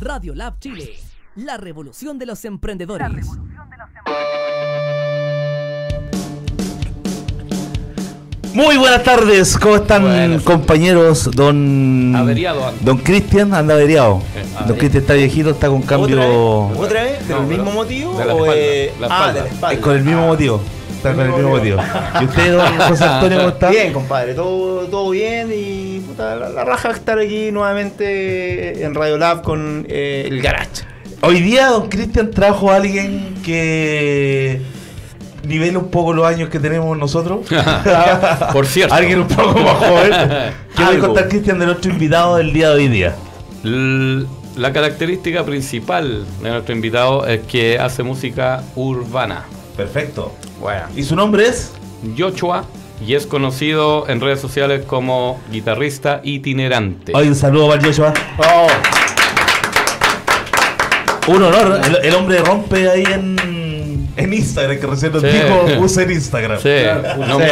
Radio Lab Chile, la revolución de los emprendedores. Muy buenas tardes, ¿cómo están Buenas. compañeros? Don Averiado. Don Cristian anda averiado. Eh, Don. Cristian está viejito, está con cambio. ¿Otra vez? ¿Otra vez? ¿Del No, mismo motivo? de la o espalda, eh, la Ah, de la espalda. Es con el mismo Ah. motivo. Está con el mismo motivo. ¿Y usted, don José Antonio, cómo está? Bien, compadre, todo, todo bien y puta, la, la raja estar aquí nuevamente en Radio Lab con eh, el Garage. Hoy día don Cristian trajo a alguien que nivela un poco los años que tenemos nosotros. Por cierto. alguien un poco más joven. ¿Qué va a Algo. contar Cristian de nuestro invitado del día de hoy día? L- La característica principal de nuestro invitado es que hace música urbana. Perfecto. Bueno. ¿Y su nombre es? Joshua y es conocido en redes sociales como guitarrista itinerante. Hoy un saludo para Joshua. Oh, Un honor, el, el hombre rompe ahí en, en Instagram, que recién nos Sí. dijo, usa en Instagram. Sí, no- sí.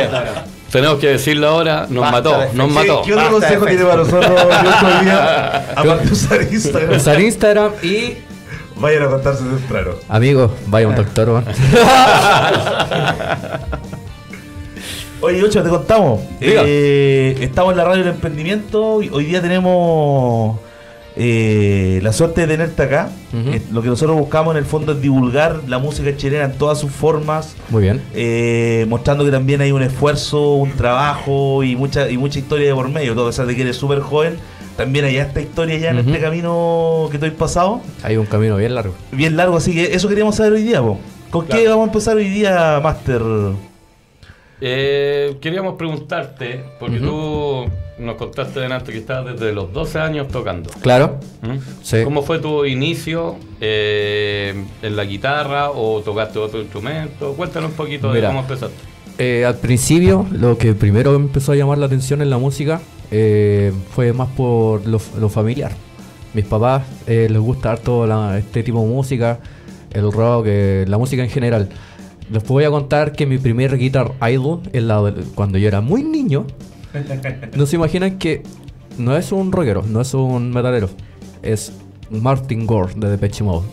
tenemos que decirlo ahora, nos Basta mató, nos ¿Qué, mató. qué otro consejo tiene para nosotros Joshua día? Aparte de usar Instagram. Usar Instagram y. Vayan a contarse temprano. Amigos, vaya un doctor, weón. Oye, Joshua, te contamos. Eh, estamos en la radio del emprendimiento y hoy día tenemos eh, la suerte de tenerte acá. Eh, lo que nosotros buscamos en el fondo es divulgar la música chilena en todas sus formas. Muy bien. eh, mostrando que también hay un esfuerzo, un trabajo y mucha y mucha historia de por medio. Todo a pesar de que eres súper joven, también hay esta historia ya en este camino que estoy pasado. Hay un camino bien largo. Bien largo, así que eso queríamos saber hoy día. po. ¿Con qué vamos a empezar hoy día, Master? Eh, queríamos preguntarte, porque Ujú. tú nos contaste delante que estabas desde los 12 años tocando. Claro. ¿Mm? Sí. ¿Cómo fue tu inicio eh, en la guitarra o tocaste otro instrumento? Cuéntanos un poquito Mira. de cómo empezaste. Eh, al principio, lo que primero empezó a llamar la atención en la música eh, fue más por lo, lo familiar. Mis papás eh, les gusta harto la- este tipo de música, el rock, eh, la música en general. Les voy a contar que mi primer guitar idol, en la cuando yo era muy niño, no se imaginan que no es un rockero, no es un metalero, es Martin Gore de Depeche Mode.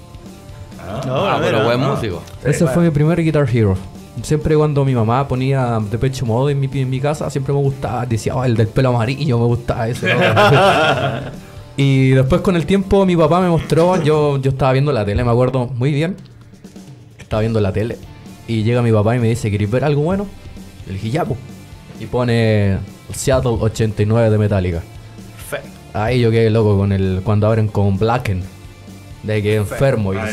no, ah, a ver, pero ah, buen ah. músico. Ese fue mi primer Guitar Hero. Siempre cuando mi mamá ponía Depeche Mode en mi, en mi casa, siempre me gustaba. Decía, oh, el del pelo amarillo me gustaba ese. ¿no?". y después con el tiempo mi papá me mostró, yo, yo estaba viendo la tele, me acuerdo muy bien. Estaba viendo la tele. Y llega mi papá y me dice, ¿queréis ver algo bueno? Y le dije, ya, pues. Y pone Seattle 89 de Metallica. Perfecto. Ahí yo quedé loco con el cuando abren con Blacken. De que enfermo. Y Ah.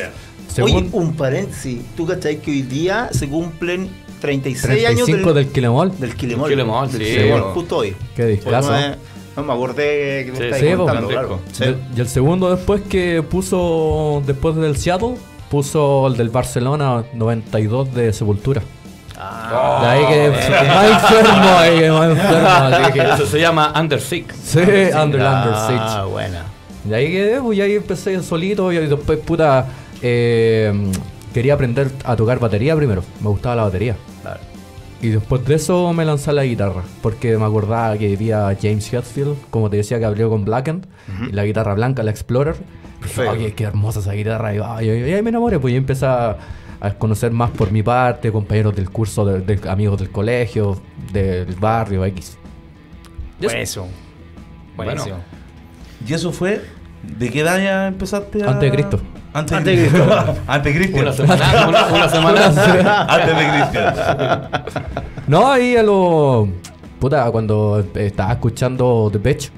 Según- Oye, un paréntesis. ¿Tú cachai que hoy día se cumplen 36 años 35 del Kilemol. del Quilemol? Del Quilemol, Del sí, Quilemol, bueno. justo hoy. Qué discazo. no me acordé que me Sí, estabas sí, contando, pues, claro. Sí. Y el- Y el segundo después que puso, después del Seattle, puso el del Barcelona 92 de Sepultura. Ah, de ahí que más enfermo, ahí que más enfermo. así que- Eso se llama Under Sick. sí, Under Under ah, Siege. buena. Y ahí quedé, pues y ahí empecé solito y después, puta, eh, quería aprender a tocar batería primero. Me gustaba la batería. Claro. Y después de eso me lancé a la guitarra, porque me acordaba que vivía James Hetfield, como te decía que abrió con Blackened, y la guitarra blanca, la Explorer. Perfecto. Oh, qué, qué hermosa esa guitarra. Y, ahí me enamoré, pues y empecé a, a conocer más por mi parte, compañeros del curso, de, de amigos del colegio, del barrio, X. Y eso. Buenísimo. Bueno. Buenísimo. ¿Y eso fue? ¿De qué edad ya empezaste a...? Antes de Cristo. Antes de Antes de Cristo. Cristo. Antes de Cristian. Una semana, una, una semana. Antes de Cristian. No, ahí a lo. Puta, cuando estaba escuchando The Beach,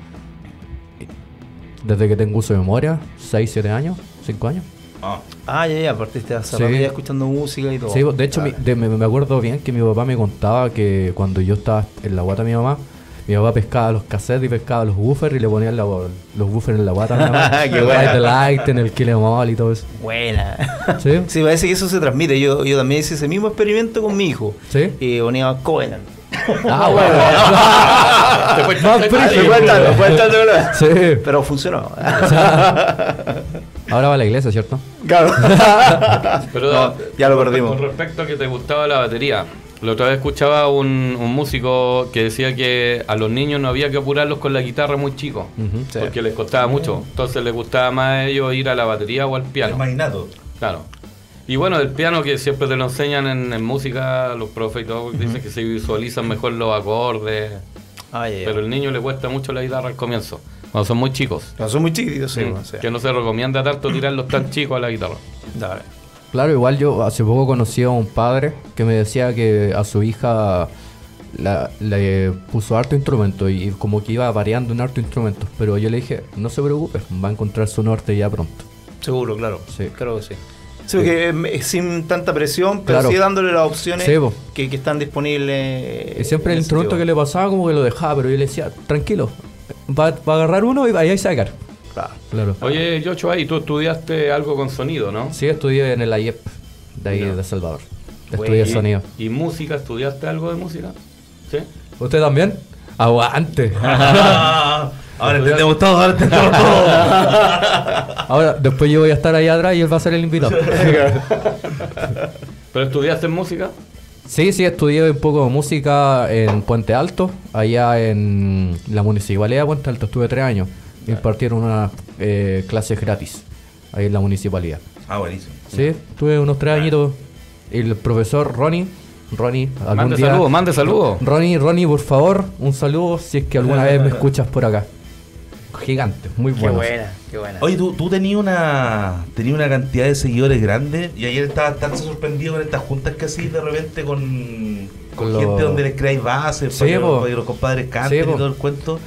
desde que tengo uso de memoria, 6, 7 años, 5 años. Ah, Ah, ya, ya, partiste hace Sí. escuchando música y todo. Sí, de hecho, mi- de- me, me acuerdo bien que mi papá me contaba que cuando yo estaba en la guata de mi mamá, mi papá pescaba los cassettes y pescaba los woofers y le ponía la- los woofers en la guata. mamá. Qué el buena. Light, en el Kill Em All y todo eso. Buena. ¿Sí? Sí, parece que eso se transmite. Yo, yo también hice ese mismo experimento con mi hijo. ¿Sí? Y ponía Covenant. Ah, Más te- fue Sí. Pero funcionó. Ahora va a la iglesia, ¿cierto? claro. Pero No, ya lo perdimos. Con respecto a que te gustaba la batería, La otra vez escuchaba un, un músico que decía que a los niños no había que apurarlos con la guitarra muy chicos. Sí. porque les costaba mucho. Entonces les gustaba más a ellos ir a la batería o al piano. Innato. Claro. Y bueno, el piano que siempre te lo enseñan en, en música, los profes y todo, dicen que se visualizan mejor los acordes. Ah, ya. Pero el niño le cuesta mucho la guitarra al comienzo, cuando son muy chicos. No, son muy chiquititos, sí. Mm, o sea. Que no se recomienda tanto tirarlos tan chicos a la guitarra. Dale. Claro, igual yo hace poco conocí a un padre que me decía que a su hija la- le puso harto instrumento y como que iba variando en harto instrumentos. Pero yo le dije, no se preocupe, va a encontrar su norte ya pronto. Seguro, claro. Sí. Creo que sí. Sí, porque em, sin tanta presión, pero Claro. sigue dándole las opciones Sí, que, que están disponibles. Y siempre en el instrumento que le pasaba como que lo dejaba, pero yo le decía, tranquilo, va, va a agarrar uno y vaya a sacar. Claro. Claro. Oye, Joshua, y tú estudiaste algo con sonido, ¿no? Sí, estudié en el IEP de ahí Ya. de Salvador. Estudié sonido. ¿Y música? ¿Estudiaste algo de música? ¿Sí? ¿Usted también? Aguante. ahora entendemos todo, ahora entendemos todo. Ahora, después yo voy a estar ahí atrás y él va a ser el invitado. ¿Pero estudiaste en música? Sí, sí, estudié un poco de música en Puente Alto, allá en la municipalidad de Puente Alto, estuve tres años. Me impartieron unas eh, clases gratis ahí en la municipalidad. Ah, buenísimo. Sí, tuve unos tres añitos. El profesor Ronnie, Ronnie, algún Mande día... saludos, mande saludos. Ronnie, Ronnie, por favor, un saludo si es que alguna vez me escuchas por acá. Gigante, muy Qué bueno. buena, qué buena. Oye, tú, tú tenías una tenías una cantidad de seguidores grande y ayer estabas tan sorprendido con estas juntas que hacís de repente con, con Con lo- gente donde les creáis bases, Sí, para, que, po. para que los compadres canten Sí, y todo el cuento.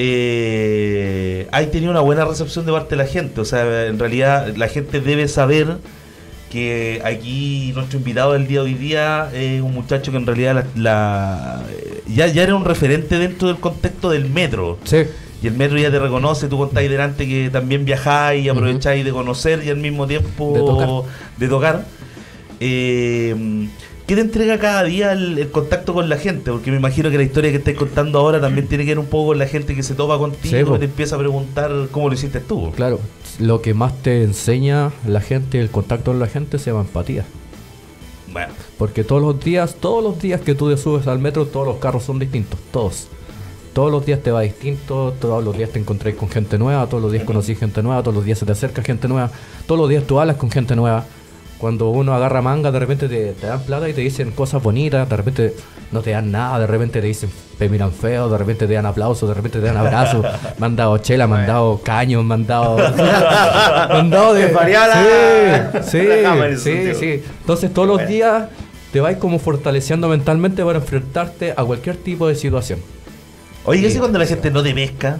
Eh, hay tenido una buena recepción de parte de la gente. O sea, en realidad la gente debe saber que aquí nuestro invitado del día de hoy día es un muchacho que en realidad la, la- ya, ya era un referente dentro del contexto del metro. Sí, Y el metro ya te reconoce, tú contáis delante que también viajáis y aprovecháis de conocer y al mismo tiempo De tocar. de tocar. Eh, ¿Qué te entrega cada día el, el contacto con la gente? Porque me imagino que la historia que estáis contando ahora también tiene que ver un poco con la gente que se topa contigo, que te empieza a preguntar cómo lo hiciste tú. claro. Lo que más te enseña la gente, el contacto con la gente, se llama empatía. Bueno, Porque todos los días, todos los días que tú te subes al metro, todos los carros son distintos, todos. Todos los días te va distinto, todos los días te encontrás con gente nueva, todos los días conocí gente nueva, todos los días se te acerca gente nueva, todos los días tú hablas con gente nueva. Cuando uno agarra manga, de repente te, te dan plata y te dicen cosas bonitas, de repente no te dan nada, de repente te dicen, te miran feo, de repente te dan aplausos, de repente te dan abrazos, me han dado chela, me han dado caños, me han dado... me han dado de... Variada Sí, en sí, sentido. sí. Entonces todos los días te vas como fortaleciendo mentalmente para enfrentarte a cualquier tipo de situación. oye, ¿qué Sí. cuando la gente no te pesca?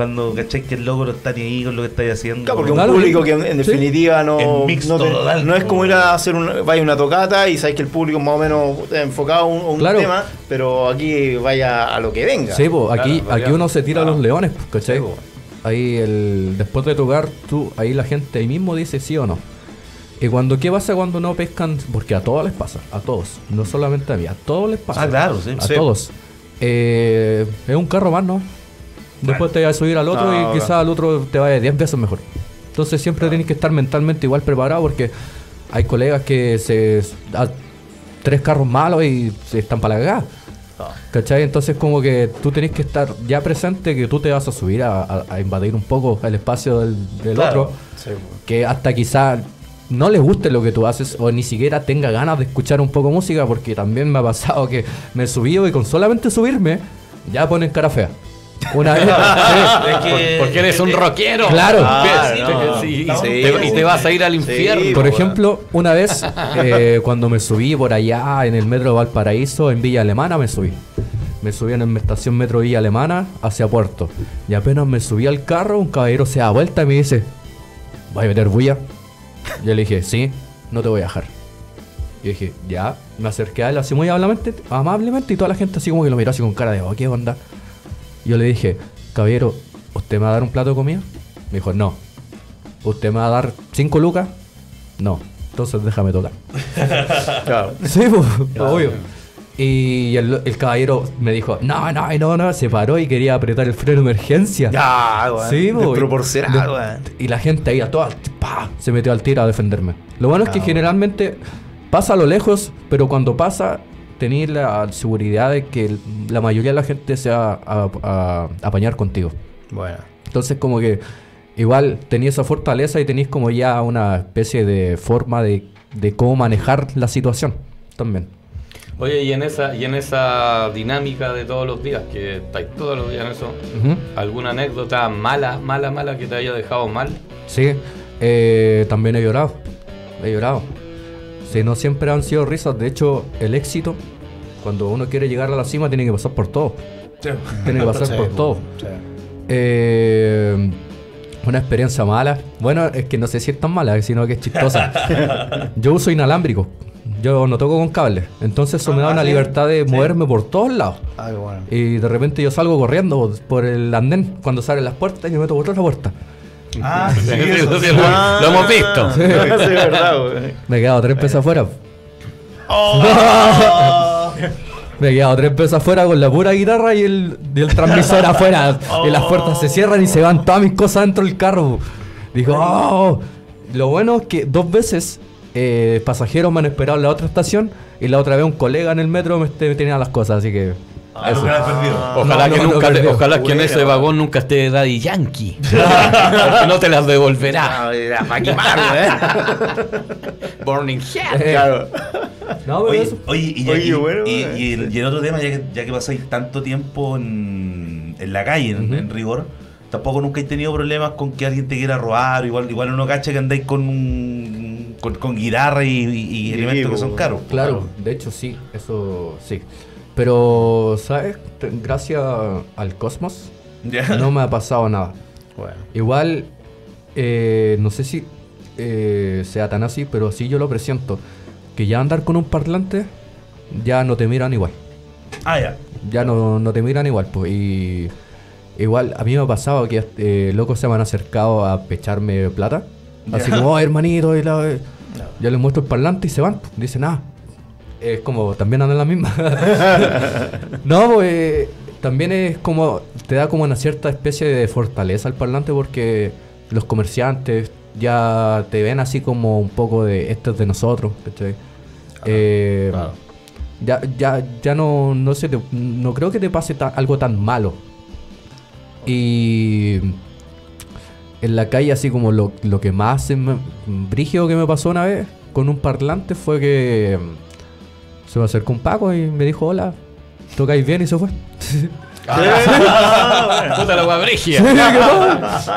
Cuando cachai que el loco no está ni ahí con lo que estáis haciendo. Claro, porque Claro, un público que en, en Sí. definitiva no, mixto no, te- total. no es como ir a hacer un, vaya a una tocata y sabes que el público más o menos enfocado a un, a un Claro. tema, pero aquí vaya a lo que venga. Sí, pues aquí, Claro, aquí uno se tira a los leones, pues, ¿cachai? Sí, po. Ahí el, después de tocar, tú, ahí la gente ahí mismo dice sí o no. Y cuando, ¿qué pasa cuando no pescan? Porque a todos les pasa, a todos, no solamente a mí, a todos les pasa. Ah, claro, sí. A Sí. todos. Eh, es un carro más, ¿no? Después te vas a subir al otro No, y quizás al otro te vaya 10 veces mejor. Entonces siempre tienes que estar mentalmente igual preparado porque hay colegas que se... a- tres carros malos y se están para la cagada. ¿Cachai? Entonces como que tú tenés que estar ya presente que tú te vas a subir a, a- a invadir un poco el espacio del, del Claro. otro. Sí, po. Que hasta quizá no le guste lo que tú haces o ni siquiera tenga ganas de escuchar un poco música porque también me ha pasado que me he subido y con solamente subirme ya ponen cara fea. Una vez... que- Porque eres un rockero. Claro. Ah, Sí, no. sí, y, Sí, te, y te vas a ir al sí, infierno. Por bueno. ejemplo, una vez eh, cuando me subí por allá en el metro de Valparaíso, en Villa Alemana, me subí. Me subí en la estación metro Villa Alemana hacia Puerto. Y apenas me subí al carro, un caballero se da vuelta y me dice: ¿Vas a meter bulla? Yo le dije: Sí, no te voy a dejar. Y dije: Ya. Me acerqué a él así muy amablemente, amablemente y toda la gente así como que lo miró así con cara de: Oh, ¿qué onda? Yo le dije: Caballero, ¿usted me va a dar un plato de comida? Me dijo: No. ¿Usted me va a dar cinco lucas? No. Entonces déjame tocar. Claro. Sí, pues, obvio. Y el, el caballero me dijo, no, no, no, no, se paró y quería apretar el freno de emergencia. Ya, weón. Sí, Desproporcionado, de- weón. Y la gente ahí a todas, pa, se metió al tiro a defenderme. Lo bueno es que generalmente pasa a lo lejos, pero cuando pasa, tener la seguridad de que la mayoría de la gente se va a, a- a apañar contigo. Bueno. Entonces como que igual tenías esa fortaleza y tenías como ya una especie de forma de, de cómo manejar la situación también. Oye, y en esa y en esa dinámica de todos los días, que estáis todos los días en eso. ¿alguna anécdota mala, mala, mala que te haya dejado mal? Sí, eh, también he llorado. He llorado. Sí, no siempre han sido risas. De hecho, el éxito, cuando uno quiere llegar a la cima, tiene que pasar por todo. Tiene que pasar Sí, por todo. sí. Eh, una experiencia mala. Bueno, es que no sé si es tan mala, sino que es chistosa. Yo uso inalámbrico. Yo no toco con cable. Entonces eso me da Ah, una sí. libertad de Sí. moverme por todos lados. Ah, qué bueno. Y de repente yo salgo corriendo por el andén cuando salen las puertas y me meto por otra puerta. Ah, sí, Sí, eso sí, sí. lo- Ah, lo hemos visto. Sí, es verdad. Me he quedado tres pesos afuera. Oh. Me he quedado tres pesos afuera con la pura guitarra y el, y transmisor afuera. Y las puertas se cierran y se van todas mis cosas dentro del carro. Dijo, "Oh". Lo bueno es que dos veces eh, pasajeros me han esperado en la otra estación y la otra vez un colega en el metro me, me tenía las cosas, así que... Ah, has perdido. Ojalá No, que no, no nunca te- ojalá que en ese vagón nunca esté Daddy Yankee. Porque no te las devolverá. Ah, güey. Burning Head. Eh, Claro. No, pero Oye, eso... oye, y, Oye, y- bueno, y- eh, y el, y el otro tema, ya que, ya que pasáis tanto tiempo en, en la calle, en, rigor, tampoco nunca he tenido problemas con que alguien te quiera robar. Igual, igual uno cacha que andáis con un, con, con guitarra y, y- y Sí, elementos que son po. caros. Claro, de hecho sí, eso sí. Pero, ¿sabes? Gracias al cosmos Ya. no me ha pasado nada. Bueno. Igual, eh, no sé si eh, sea tan así, pero sí yo lo presiento. Que ya andar con un parlante, ya no te miran igual. Ah, ya. Ya no, no te miran igual, pues. Y igual, a mí me ha pasado que eh, locos se me han acercado a pecharme plata. Así Ya. como, oh, hermanito, y la... yo les muestro el parlante y se van. pues. Dicen, ah, es como, también andan la misma. no, pues, también es como, te da como una cierta especie de fortaleza el parlante porque los comerciantes ya te ven así como un poco de, esto es de nosotros, ¿cachai? Eh, claro. ya, ya, ya no, no sé, te- no creo que te pase ta- algo tan malo. Y en la calle, así como lo, lo que más se brígido que me pasó una vez con un parlante fue que se me acercó un Paco y me dijo: Hola, tocáis bien y se fue. Puta la guabrigia. Sí.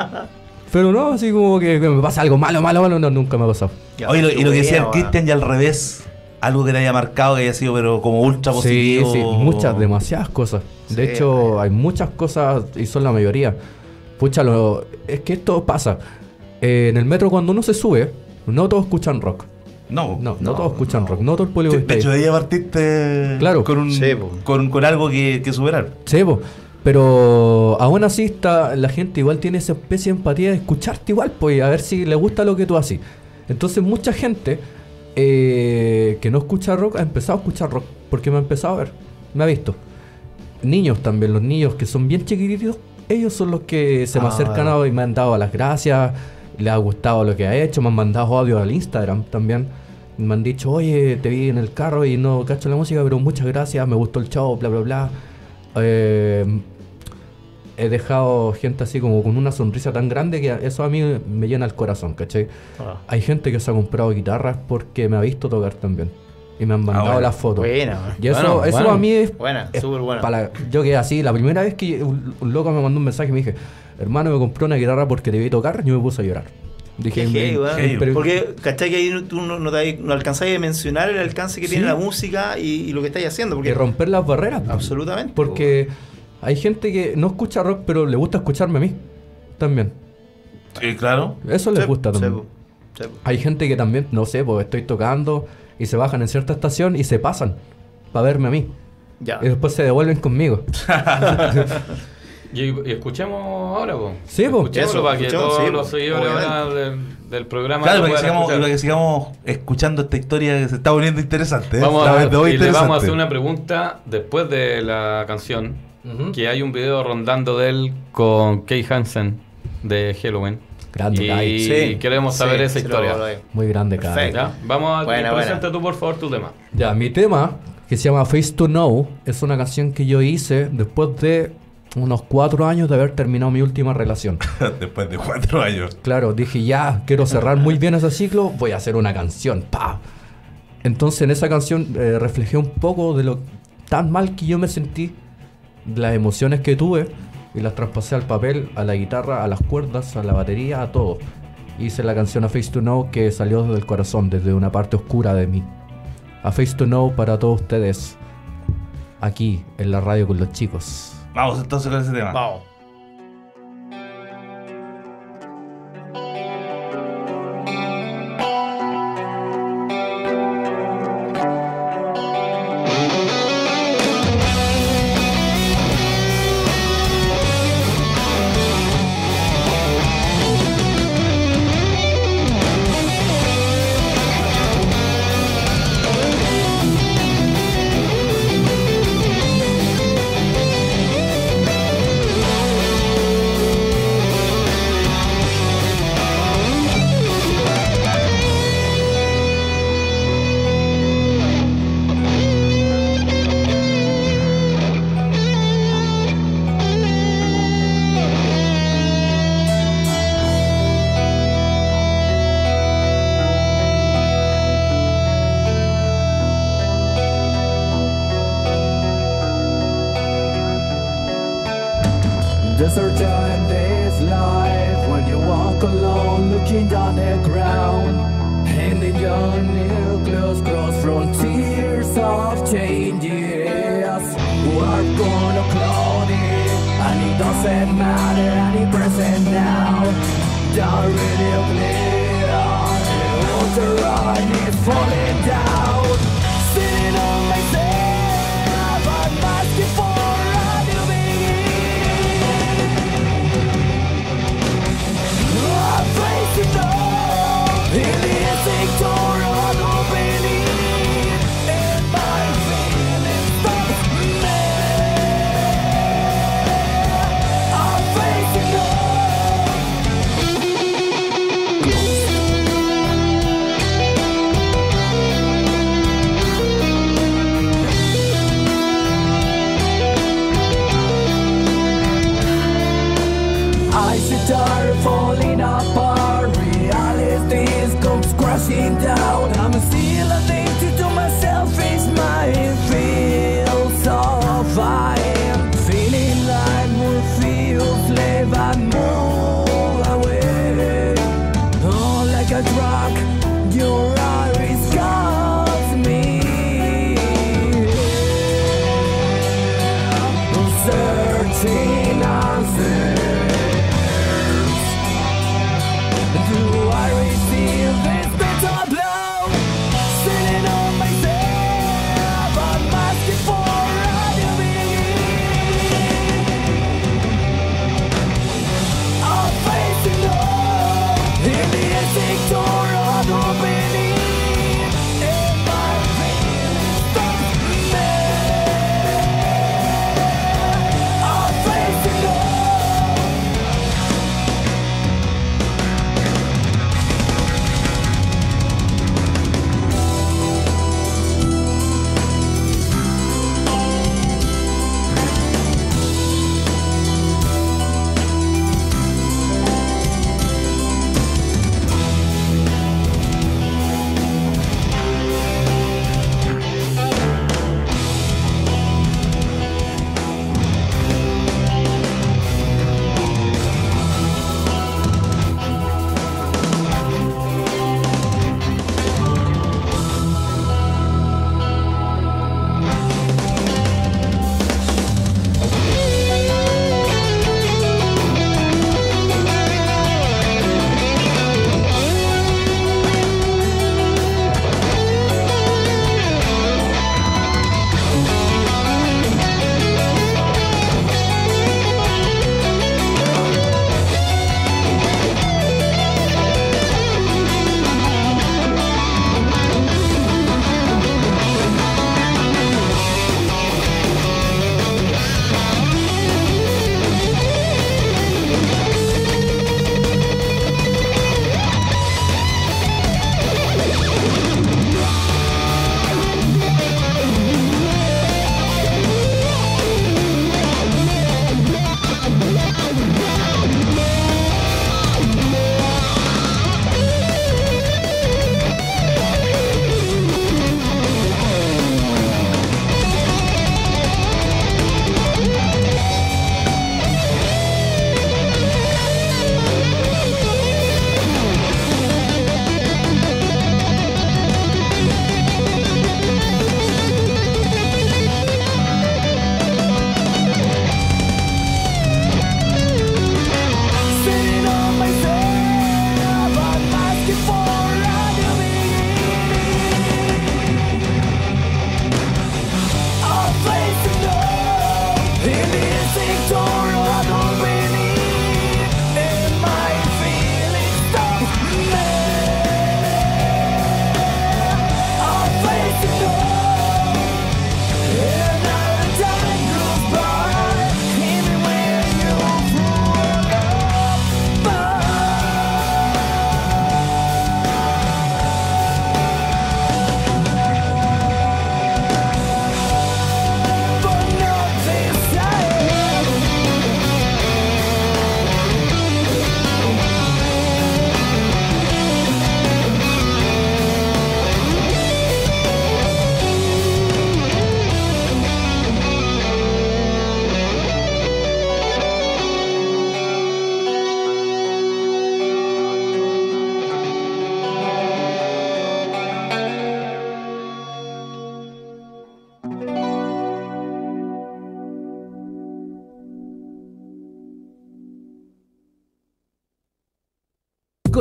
Pero no, así como que, que me pasa algo malo, malo, malo, no, nunca me ha pasado. Oye, lo- y lo que decía el Cristian, ya al revés, algo que te haya marcado, que haya sido, pero como ultra Sí, positivo. sí, muchas, demasiadas cosas. De Sí, hecho, hay muchas cosas y son la mayoría. Pucha, lo, es que esto pasa. Eh, en el metro cuando uno se sube, no todos escuchan rock. No, No, no, No, todos escuchan no. rock. No todo el público De, ahí. hecho, de ella partiste Claro. con, un, con, con algo que, que superar. Sí, po. Pero aún así está, la gente igual tiene esa especie de empatía de escucharte igual, pues, a ver si le gusta lo que tú haces. Entonces mucha gente eh, que no escucha rock ha empezado a escuchar rock, porque me ha empezado a ver, me ha visto. Niños también, los niños que son bien chiquititos, ellos son los que se me Ah. acercan a- y me han dado las gracias, les ha gustado lo que ha hecho, me han mandado audio al Instagram también. Me han dicho, oye, te vi en el carro y no cacho la música, pero muchas gracias, me gustó el show, bla, bla, bla. Eh, he dejado gente así como con una sonrisa tan grande que eso a mí me llena el corazón, ¿cachai? Ah, Hay gente que se ha comprado guitarras porque me ha visto tocar también. Y me han mandado bueno. las fotos. Buena, Y eso, Bueno, eso bueno. a mí es... buena, súper buena. para- yo quedé así. La primera vez que un, un loco me mandó un mensaje y me dije, hermano, me compré una guitarra porque te vi tocar, yo me puse a llorar. Dije, Qué heavy, "Me- weón. heavy. pero- Porque, ¿cachai? Que ahí tú no, no, te- no alcanzáis a mencionar el alcance que Sí. tiene la música y, y lo que estáis haciendo. y Porque, romper las barreras. absolutamente. Porque hay gente que no escucha rock, pero le gusta escucharme a mí. También. Sí, claro. Eso les Sí, gusta sí, también. sí. Hay gente que también, no sé, pues estoy tocando y se bajan en cierta estación y se pasan para verme a mí. Ya. Y después se devuelven conmigo. Y, y escuchemos ahora, po. Sí, Eso, para que escuchemos, todos sí, los seguidores del, del programa Claro, lo para que, sigamos, para que sigamos escuchando esta historia que se está poniendo interesante. ¿eh? Vamos a, verdad, muy y le vamos a hacer una pregunta después de la canción. Que hay un video rondando de él con Kay Hansen de Halloween. Grande, y. Sí, queremos saber sí, esa sí, historia. Muy grande, cara. Vamos a Buena, presenta tú por favor tu tema. Ya, mi tema, que se llama Face to Know. Es una canción que yo hice después de unos cuatro años de haber terminado mi última relación. Después de cuatro años. Claro, dije ya, quiero cerrar muy bien ese ciclo, voy a hacer una canción. ¡Pa! Entonces en esa canción eh, reflejé un poco de lo tan mal que yo me sentí, las emociones que tuve y las traspasé al papel, a la guitarra, a las cuerdas, a la batería, a todo. Hice la canción A Face to Know que salió desde el corazón, desde una parte oscura de mí. A Face to Know para todos ustedes, aquí en la radio con los chicos. Vamos entonces con ese tema. Vamos. Falling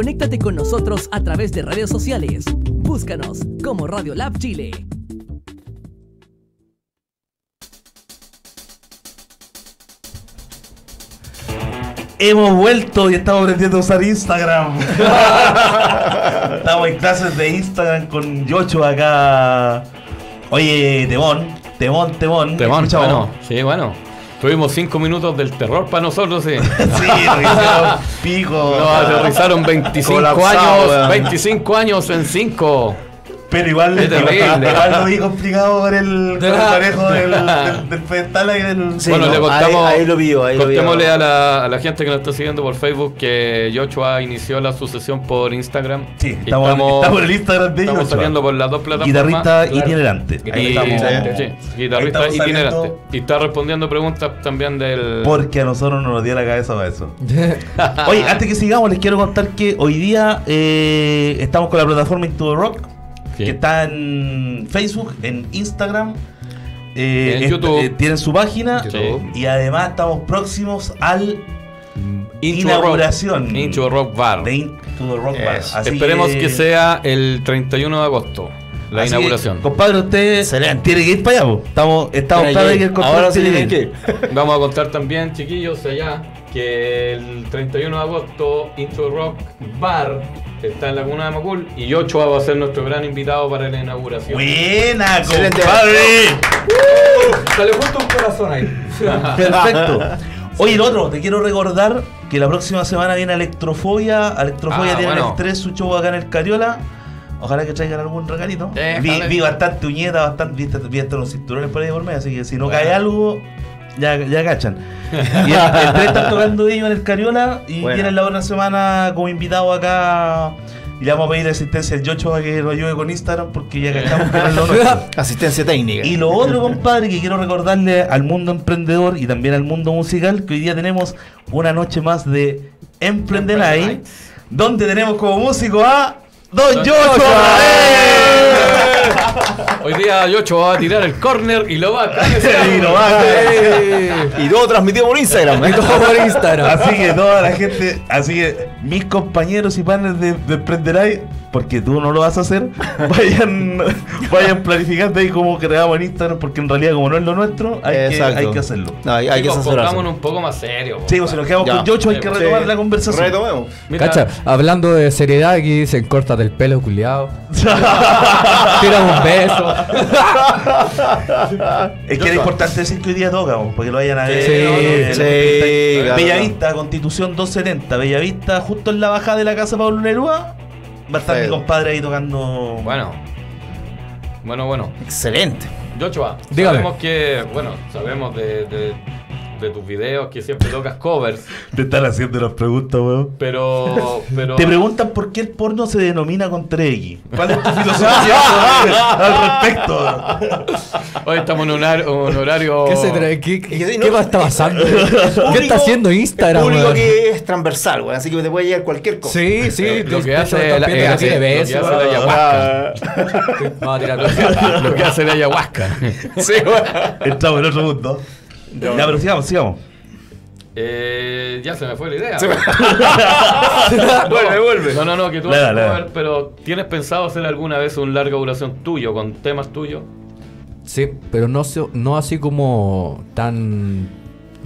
Conéctate con nosotros a través de redes sociales. Búscanos como Radio Lab Chile. Hemos vuelto y estamos aprendiendo a usar Instagram. estamos en clases de Instagram con Yocho acá. Oye, Temón, Temón, Temón. Temón, bueno, sí, bueno. Tuvimos cinco minutos del terror para nosotros, sí. Sí, hicieron pico. Nos aterrizaron 25 Colapsado, años, weón. 25 años en 5. Pero igual, Es terrible. igual lo vi complicado por el, por el parejo del, del, del pedestal ahí del. Sí, bueno, no, le contamos. ahí- ahí lo vio, ahí lo contémosle a la, a la gente que nos está siguiendo por Facebook que Yochoa inició la sucesión por Instagram. Sí, Y estamos, estamos en el Instagram de estamos saliendo por las dos plataformas. Guitarrista Claro. itinerante. Y, Ahí estamos. sí, guitarrista ahí estamos itinerante. Y está respondiendo preguntas también del. Porque a nosotros no nos dio la cabeza para eso. Oye, antes que sigamos, les quiero contar que hoy día eh, estamos con la plataforma Into the Rock. Que está en Facebook, en Instagram, eh, En est- YouTube. eh, tienen su página y además estamos próximos al Into inauguración Rock, Into Rock Bar. de Into the Rock Bar. Esperemos que... sea el 31 de agosto, la así que, inauguración. compadre, usted Excelente. tiene que ir para allá. po. Estamos, estamos que el compadre Ahora sí tiene que ir. Vamos a contar también, chiquillos, allá, que el 31 de agosto Intro Rock Bar está en Laguna de Macul y Ochoa va a ser nuestro gran invitado para la inauguración. Buena, compadre. Sale justo un corazón ahí. Perfecto. Oye, el otro, te quiero recordar que la próxima semana viene Electrofobia. Electrofobia Ah, tiene bueno. el estrés, su show acá en el Cariola. Ojalá que traigan algún regalito. Vi bastante uñeta, bastante, vi, vi hasta los cinturones por ahí por medio, así que si no cae algo, ya, ya cachan. Y el, el 3 están tocando ellos en el Cariola y Buena. vienen la otra semana como invitado acá. Y le vamos a pedir asistencia al Yocho para que lo ayude con Instagram porque ya cachamos que no es lo nuestro. Asistencia técnica. Y lo otro, compadre, que quiero recordarle al mundo emprendedor y también al mundo musical, que hoy día tenemos una noche más de Emprende Night, donde tenemos como músico a Don Don Yocho. Hoy día Yocho va a tirar el corner y lo va a Y lo va a. Y todo transmitido por Instagram. ¿eh? Y todo por Instagram. Así que toda la gente, así que mis compañeros y partners de, de Night, porque tú no lo vas a hacer, vayan, vayan planificando ahí cómo creamos en Instagram, porque en realidad como no es lo nuestro, hay, que, hay que hacerlo. No, hay, hay que pongámonos un poco más serios. Sí, pues si nos quedamos Ya. con Yocho hay que Sí, retomar Sí. la conversación. Retomemos. Mira, Cacha, hablando de seriedad, aquí dicen córtate el pelo, culiado. Tira un beso. Es que era importante decir que hoy día toca, po, porque lo vayan a ver. Sí, sí, claro. Bellavista, Constitución 270, Bellavista, justo en la bajada de la casa Pablo Nerúa, va a estar mi compadre ahí tocando. Bueno, bueno, bueno. Excelente. Yochoa, Dígame. sabemos que, bueno, sabemos de, de, de tus videos que siempre tocas covers, Te están haciendo las preguntas, weón. pero, pero Te preguntan por qué el porno se denomina con 3X. ¿Cuál es tu filosofía al respecto? hoy estamos en un horario, un horario ¿Qué, se trae? ¿Qué, qué, qué no- va está pasando? ¿Qué Público- está haciendo Instagram? Público weón? que es transversal, güey. Así que te puede llegar cualquier cosa. Sí, sí. lo que hace la- eh, hace- tire lo que hace la ayahuasca. Vamos a tirar lo que hace la ayahuasca. Sí, güey. Entramos en otro mundo. Ya, pero sigamos, sigamos. Eh, ya se me fue la idea. vuelve, vuelve. No, no, no, que tú le da. cover, pero ¿tienes pensado hacer alguna vez un larga duración tuyo con temas tuyos? Sí, pero no, se- no así como tan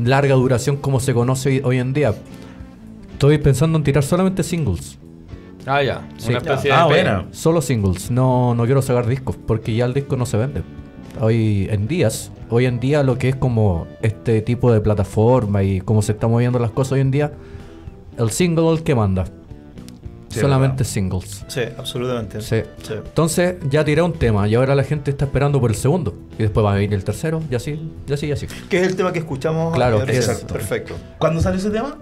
larga duración como se conoce hoy- en día. Estoy pensando en tirar solamente singles. Ah, ya. Sí. Una especie Ah, de. Buena. Solo singles. No, no quiero sacar discos porque ya el disco no se vende. Hoy en días, hoy en día lo que es como este tipo de plataforma y cómo se están moviendo las cosas hoy en día, el single el que manda. Sí, Solamente verdad. singles. Sí, absolutamente. Sí. Sí. Entonces ya tiré un tema y ahora la gente está esperando por el segundo. Y después va a venir el tercero y así, y así, y así. Que es el tema que escuchamos. Claro, exacto. Perfecto. ¿Cuándo salió ese tema?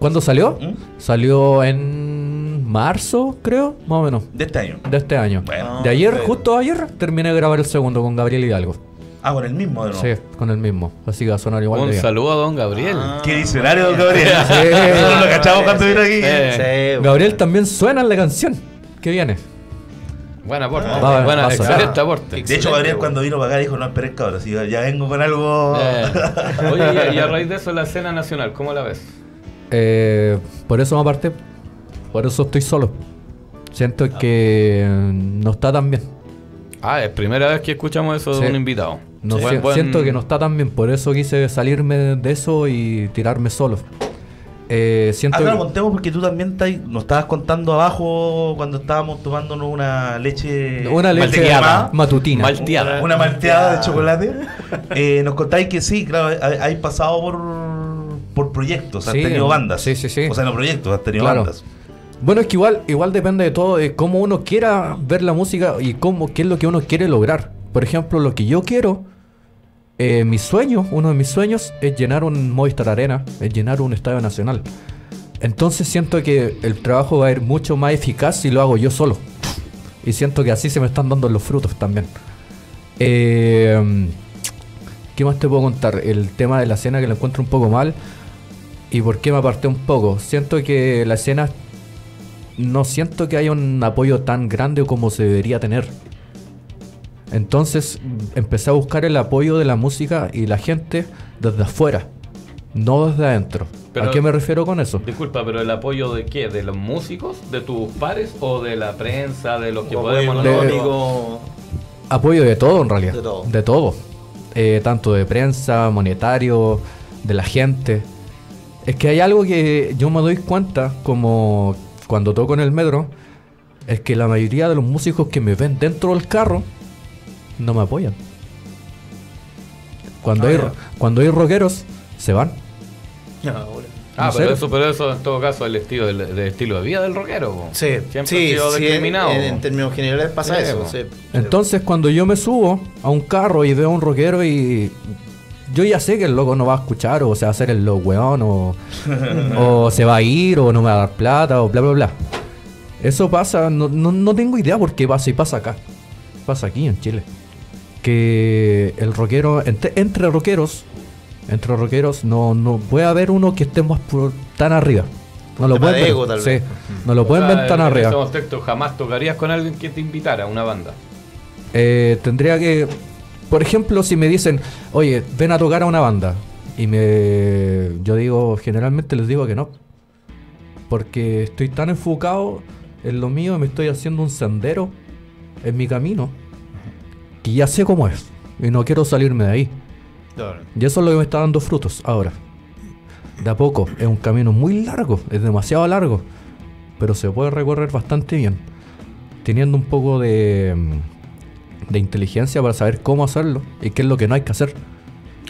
¿Cuándo salió? ¿Mm? Salió en marzo, creo, más o menos, De este año. de este año. Bueno. de ayer, justo ayer, terminé de grabar el segundo con Gabriel Hidalgo. Ah, con el mismo de nuevo. Sí, con el mismo. Así que va a sonar igual Un saludo a don Gabriel. Ah. Qué diccionario, don Gabriel. Sí. Nosotros lo cachamos cuando vino aquí. Sí, Gabriel también suena en la canción que viene. Buena aporte. Va- va buena, a sonar. excelente aporte. De hecho, Gabriel cuando vino para acá dijo, no esperes cabrón, si ya vengo con algo... Eh, Oye, y a, raíz de eso, la escena nacional, ¿cómo la ves? Eh, por eso me aparté. Por eso estoy solo. Siento que no está tan bien. Ah, es primera vez que escuchamos eso de Sí. un invitado. No Buen- si- buen- Siento que no está tan bien, por eso quise salirme de eso y tirarme solo. Eh, siento Ah, claro, que- contemos porque tú también estás- nos estabas contando abajo cuando estábamos tomándonos una leche una leche malteada. matutina. Malteada. Una malteada de chocolate. Eh, nos contáis que sí, claro, hay, hay pasado por, por proyectos, has Sí, tenido bandas. sí, sí, sí. O sea, no proyectos, has tenido Claro. bandas. Bueno, es que igual, igual depende de todo, de cómo uno quiera ver la música y cómo, qué es lo que uno quiere lograr. Por ejemplo, lo que yo quiero, eh, mi sueño, uno de mis sueños es llenar un Movistar Arena, es llenar un estadio nacional. Entonces siento que el trabajo va a ir mucho más eficaz si lo hago yo solo. Y siento que así se me están dando los frutos también. Eh, ¿Qué más te puedo contar? El tema de la escena que lo encuentro un poco mal. ¿Y por qué me aparté un poco? Siento que la escena no siento que haya un apoyo tan grande como se debería tener. Entonces empecé a buscar el apoyo de la música y la gente desde afuera, no desde adentro. Pero- ¿A qué me refiero con eso? Disculpa, pero el apoyo de qué? ¿De los músicos? ¿De tus pares? ¿O de la prensa? ¿De los que O podemos apoyo de-. Apoyo de todo en realidad. De todo. De todo. Eh, tanto de prensa, monetario, de la gente. Es que hay algo que yo me doy cuenta como cuando toco en el metro. Es que la mayoría de los músicos que me ven dentro del carro no me apoyan. Cuando, Ah, hay, ya. cuando hay rockeros, se van. Ah, ¿En pero eso, pero eso en todo caso es el estilo del, del estilo de vida del rockero. po. Sí, Siempre sí, ha sido sí, discriminado. En, en términos generales pasa Sí, eso. Entonces cuando yo me subo a un carro y veo a un rockero y yo ya sé que el loco no va a escuchar o se va a hacer el lo weón o, o se va a ir o no me va a dar plata o bla bla bla. Eso pasa, no, no, no tengo idea por qué pasa y pasa acá. Pasa aquí en Chile. Que el rockero, entre, entre rockeros, entre rockeros no, no puede haber uno que esté más por- tan arriba. No lo pueden de ver, ego, tal sí, vez. no lo O pueden sea, ver tan en arriba. ese contexto, jamás tocarías con alguien que te invitara a una banda. Eh, tendría que, por ejemplo, si me dicen, oye, ven a tocar a una banda, y me, yo digo, generalmente les digo que no, porque estoy tan enfocado en lo mío, me estoy haciendo un sendero en mi camino, que ya sé cómo es, y no quiero salirme de ahí. Y eso es lo que me está dando frutos ahora. De a poco, es un camino muy largo, es demasiado largo, pero se puede recorrer bastante bien, teniendo un poco de, de inteligencia para saber cómo hacerlo y qué es lo que no hay que hacer.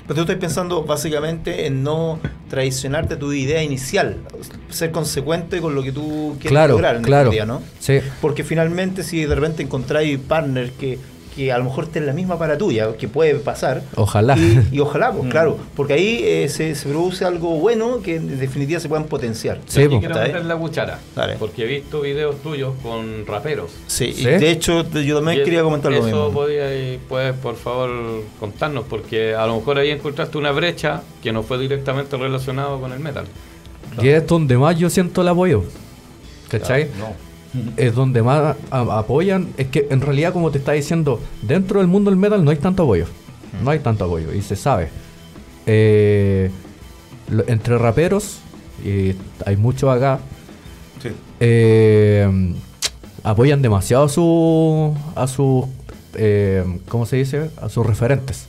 Pero tú estás pensando básicamente en no traicionarte tu idea inicial, ser consecuente con lo que tú quieres Claro, lograr en claro. definitiva, ¿no? Sí, Porque finalmente si de repente encontráis partner que, que a lo mejor esté en la misma para tuya, que puede pasar, ojalá. y, y ojalá, pues claro, porque ahí eh, se, se produce algo bueno que en definitiva se puedan potenciar. Sí, Yo po. quiero ¿Está meter la cuchara. Dale. Porque he visto videos tuyos con raperos. Sí, y ¿Sí? de hecho yo también Y quería comentar lo eso mismo. podía- puedes, por favor, contarnos, porque a lo mejor ahí encontraste una brecha que no fue directamente relacionado con el metal. Y es donde más yo siento el apoyo. ¿Cachai? No. Es donde más apoyan. Es que en realidad, como te está diciendo, dentro del mundo del metal no hay tanto apoyo. No hay tanto apoyo, y se sabe. Eh, entre raperos, y hay muchos acá, Sí. eh, apoyan demasiado a su a sus eh, ¿cómo se dice? a sus referentes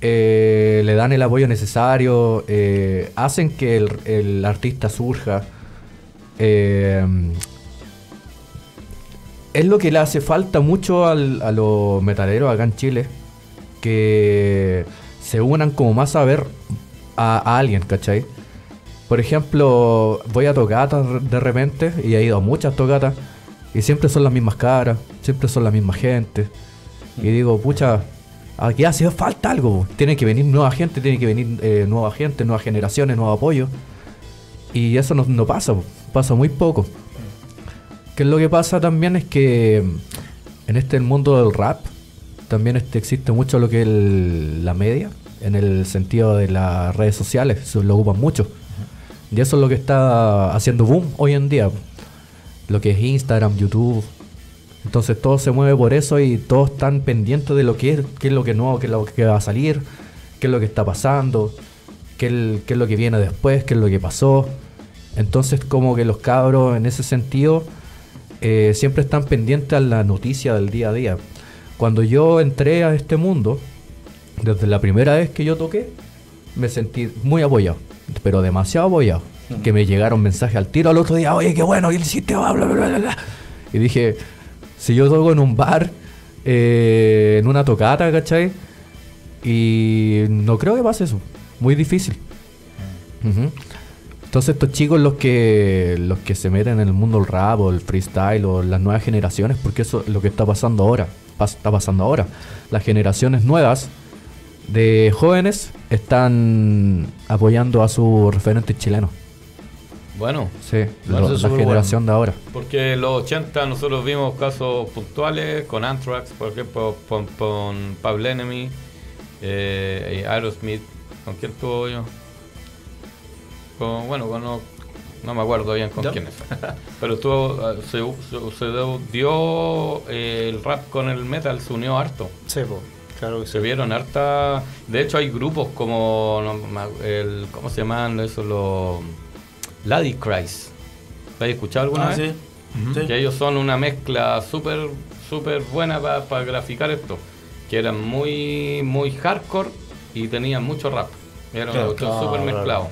Eh, le dan el apoyo necesario eh, hacen que el, el artista surja Eh, es lo que le hace falta mucho al- a los metaleros acá en Chile que se unan como más a ver a, alguien, ¿cachai? Por ejemplo, voy a tocatas de repente y he ido a muchas tocatas y siempre son las mismas caras, siempre son la misma gente. Y digo, pucha, aquí hace falta algo. Tiene que venir nueva gente, tiene que venir eh, nueva gente, nuevas generaciones, nuevo apoyo. Y eso no, pasa, pasa muy poco. Que lo que pasa también es que mm, en este mundo del rap también este, existe mucho lo que es el- la media, en el sentido de las redes sociales, se lo ocupan mucho. Y eso es lo que está haciendo boom hoy en día. Lo que es Instagram, YouTube. Entonces todo se mueve por eso y todos están pendientes de lo que es, qué es lo que nuevo, qué es lo que va a salir, qué es lo que está pasando, qué es lo que viene después, qué es lo que pasó. Entonces como que los cabros en ese sentido eh, siempre están pendientes a la noticia del día a día. Cuando yo entré a este mundo, desde la primera vez que yo toqué, me sentí muy apoyado, pero demasiado apoyado. Que me llegaron mensajes al tiro al otro día, oye, qué bueno, y el sistema, bla, bla, bla, bla. Y dije, si yo toco en un bar, eh, en una tocata, ¿cachai? Y no creo que pase eso. Muy difícil. Ujú. Entonces estos chicos los que los que se meten en el mundo del rap o el freestyle o las nuevas generaciones, porque eso es lo que está pasando ahora, está pasando ahora. Las generaciones nuevas de jóvenes están apoyando a sus referentes chilenos. Bueno, Sí, Bueno, lo- la generación de ahora. porque en los 80 nosotros vimos casos puntuales con Anthrax, por ejemplo, con, con Pablo Enemy, eh, Aerosmith. ¿Con quién tuvo yo? Con, bueno, con no, no me acuerdo bien con ¿Ya? quiénes. Pero estuvo, se, se- se dio eh, el rap con el metal, se unió harto. Sí, po, claro que sí. Se vieron harta. De hecho, hay grupos como. no el, ¿Cómo se llaman eso? Los. Lady Cries. ¿Lo has escuchado alguna Ah, vez? sí. Sí. Que ellos son una mezcla súper súper buena para graficar esto. Que eran muy muy hardcore y tenían mucho rap. Era Claro. una cuestión súper claro. mezclado.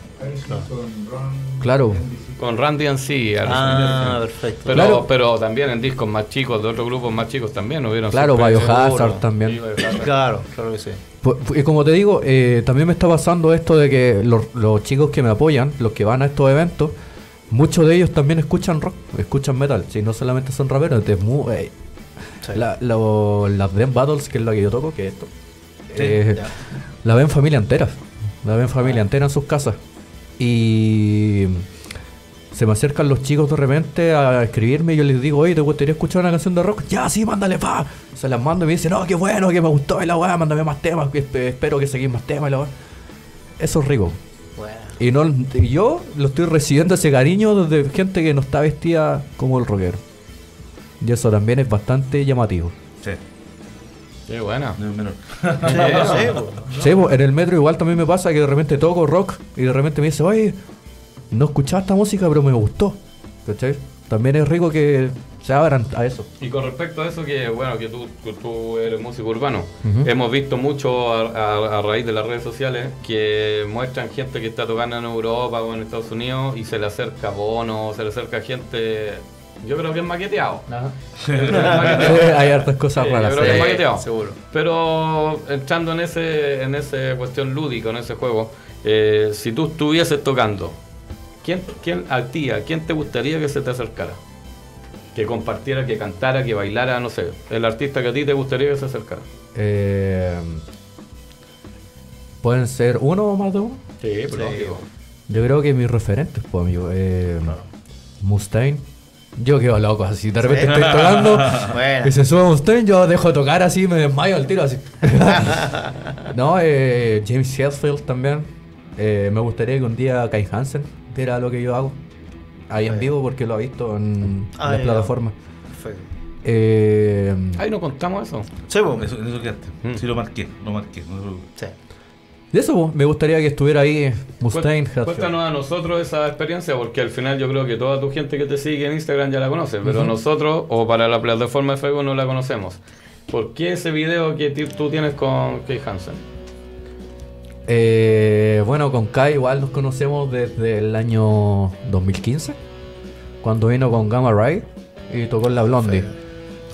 Claro. Con Randy and C. Ah, perfecto. Pero, Claro. pero también en discos más chicos, de otros grupos más chicos también hubieron. Claro. Biohazard también. Biohazard. Claro, claro que sí. Y como te digo, eh, también me está pasando esto de que los, los chicos que me apoyan, los que van a estos eventos, muchos de ellos también escuchan rock, escuchan metal, si no solamente son raperos. es mu- eh, Sí. la- lo- las Dem Battles, que es la que yo toco, que es esto, eh, la ven familia entera, la ven familia entera en sus casas. Y se me acercan los chicos de repente a escribirme y yo les digo, oye, ¿te gustaría escuchar una canción de rock? Ya, sí, mándale, pa. Se las mando y me dicen, no, qué bueno, que me gustó y la weá, mándame más temas, espero que seguís más temas y la weá. Eso es rico. Bueno. Y no, y yo lo estoy recibiendo ese cariño desde gente que no está vestida como el rockero. Y eso también es bastante llamativo. Sí. Qué buena. No es menor. Sí, sí, pues, en el metro igual también me pasa que de repente toco rock y de repente me dice, oye, no escuchaba esta música, pero me gustó. ¿Cachai? También es rico que se abran a eso. Y con respecto a eso, que bueno, que tú, eres músico urbano, hemos visto mucho a, a- a raíz de las redes sociales que muestran gente que está tocando en Europa o en Estados Unidos y se le acerca bono, se le acerca gente, yo creo que es maqueteado. Yo creo que es maqueteado. Sí, hay hartas cosas Sí, raras. yo creo que sí. es maqueteado. seguro. Pero entrando en ese en esa cuestión lúdica, en ese juego, eh, si tú estuvieses tocando, ¿quién, quién a ti, a quién te gustaría que se te acercara? Que compartiera, que cantara, que bailara, no sé. El artista que a ti te gustaría que se acercara. Eh, ¿Pueden ser uno o más de uno? Sí, pero lógico. Yo creo que mis referentes, pues, amigo. Eh, Mustaine. Yo quedo loco así. De repente estoy tocando Bueno. y se sube Mustaine. Yo dejo de tocar así, me desmayo al tiro así. no, eh, James Hetfield también. Eh, me gustaría que un día Kai Hansen viera lo que yo hago. Ahí en vivo porque lo ha visto en Ah, las plataformas. Perfecto. Eh, Ahí no contamos eso. Sí, po. Eso, eso quedaste. Mm. Sí, lo marqué. Lo marqué. No te preocupes. Sí. De eso, me gustaría que estuviera ahí Mustaine. Cuéntanos a nosotros esa experiencia, porque al final yo creo que toda tu gente que te sigue en Instagram ya la conoce, pero nosotros, o para la plataforma de Facebook, no la conocemos. ¿Por qué ese video que tú tienes con Kay Hansen? Eh, bueno, con Kai igual nos conocemos desde el año 2015, cuando vino con Gamma Ray y tocó en la Blondie.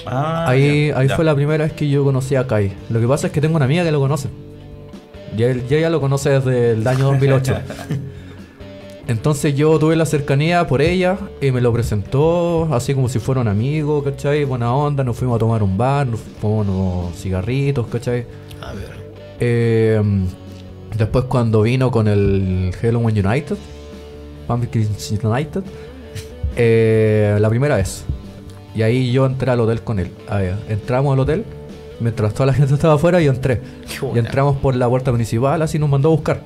Ah, ahí ya, ahí ya. fue la primera vez que yo conocí a Kai. Lo que pasa es que tengo una amiga que lo conoce. Y él ya, ya lo conoce desde el año 2008. Entonces yo tuve la cercanía por ella y me lo presentó así como si fuera un amigo, ¿cachai? Buena onda, nos fuimos a tomar un bar, nos fumamos unos cigarritos, ¿cachai? A ver. Eh, después cuando vino con el Halloween United, Pumpkins United, eh, la primera vez. Y ahí yo entré al hotel con él. A ver, entramos al hotel, mientras toda la gente estaba afuera, yo entré. Y entramos por la puerta principal, así nos mandó a buscar.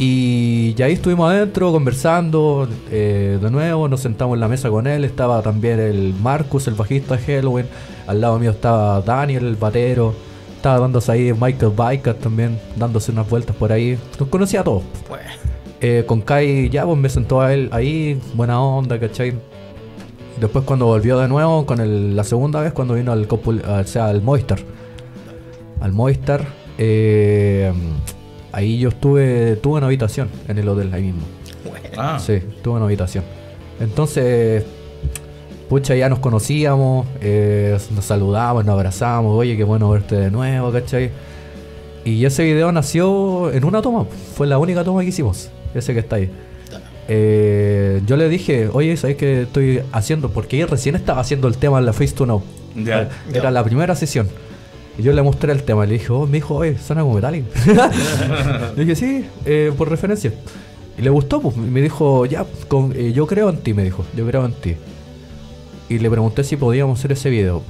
Y ya ahí estuvimos adentro conversando eh, de nuevo, nos sentamos en la mesa con él, estaba también el Marcus, el bajista de Halloween, al lado mío estaba Daniel, el batero, estaba dándose ahí Michael Biker también, dándose unas vueltas por ahí, nos conocía a todos. Bueno. eh, con Kai ya pues me sentó a él ahí, buena onda, ¿cachai? Después cuando volvió de nuevo, con el- la segunda vez cuando vino al, o sea, al Moistar. Al Moistar, eh, ahí yo estuve, tuve una habitación en el hotel ahí mismo. Ah, Sí, tuve una habitación. Entonces, pucha, ya nos conocíamos, eh, nos saludamos, nos abrazamos, oye, qué bueno verte de nuevo, ¿cachai? Y ese video nació en una toma, fue la única toma que hicimos, ese que está ahí. Eh, yo le dije, oye, ¿sabes qué estoy haciendo? Porque ella recién estaba haciendo el tema en la Face to Know. Ya. Era la primera sesión. Y yo le mostré el tema le dije, oh, me dijo, oye, suena como Metallica. le dije, sí, eh, por referencia. Y le gustó, pues, y me dijo, ya, con- eh, yo creo en ti, me dijo, yo creo en ti. Y le pregunté si podíamos hacer ese video.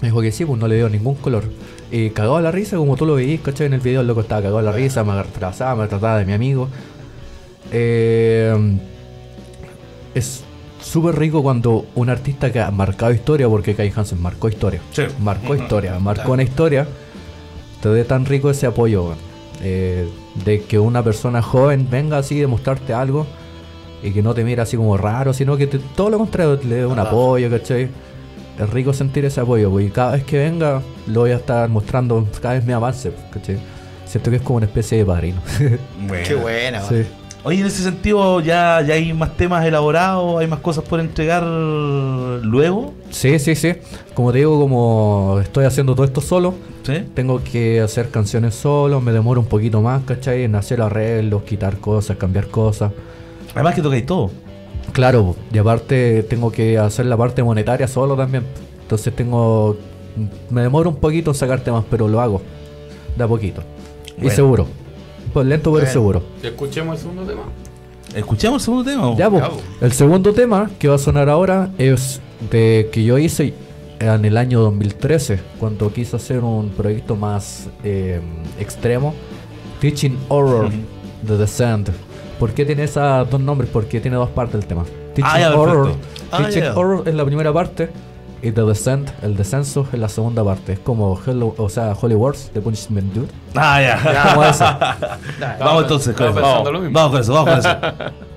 Me dijo que sí, pues no le dio ningún color. Y cagado a la risa, como tú lo veís, ¿cachai? En el video el loco estaba cagado a la risa, me abrazaba, me trataba de mi amigo. Eh, es súper rico cuando un artista que ha marcado historia, porque Kai Hansen marcó historia. Sí. Marcó historia, marcó una historia. Te dé tan rico ese apoyo. Eh, de que una persona joven venga así de mostrarte algo y que no te mira así como raro, sino que te- todo lo contrario, le dé un apoyo, ¿cachai? Es rico sentir ese apoyo, y cada vez que venga lo voy a estar mostrando cada vez mi avance, ¿cachai? Siento que es como una especie de padrino. Bueno. Qué buena, sí. Oye, en ese sentido, ya, ya hay más temas elaborados, hay más cosas por entregar luego. Sí, sí, sí. Como te digo, como estoy haciendo todo esto solo, ¿Sí? tengo que hacer canciones solo, me demoro un poquito más, ¿cachai? En hacer arreglos, quitar cosas, cambiar cosas. Además que tocáis todo. Claro, y aparte tengo que hacer la parte monetaria solo también. Entonces tengo... Me demoro un poquito en sacar temas, pero lo hago. De a poquito. Y seguro. Pues lento pero seguro. Escuchemos el segundo tema. Escuchamos el segundo tema. Ya, pues, el segundo tema que va a sonar ahora es de que yo hice en el año 2013, cuando quise hacer un proyecto más eh, extremo, Teaching Horror, The Descent. ¿Por qué tiene esos dos nombres? Porque tiene dos partes el tema. Teaching Ah, ya, Horror. Ah, Teaching ya. Horror es la primera parte y The Descent, el descenso, es la segunda parte. Es como Hello, o sea, Holy Wars, The Punishment Dude. Ah, ya. Como eso. vamos entonces con eso. Vamos, vamos con eso, vamos con eso.